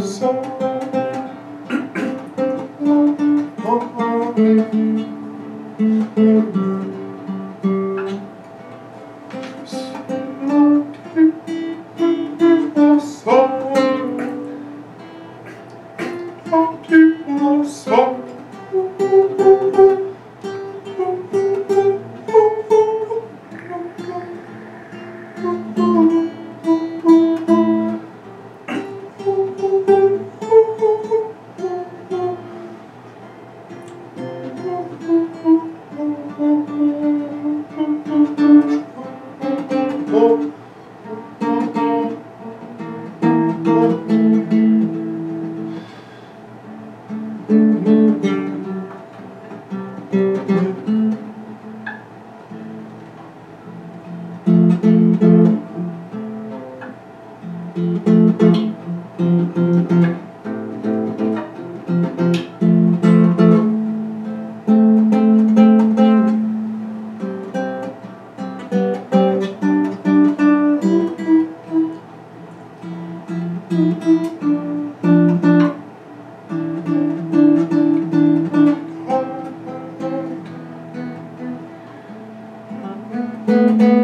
So Música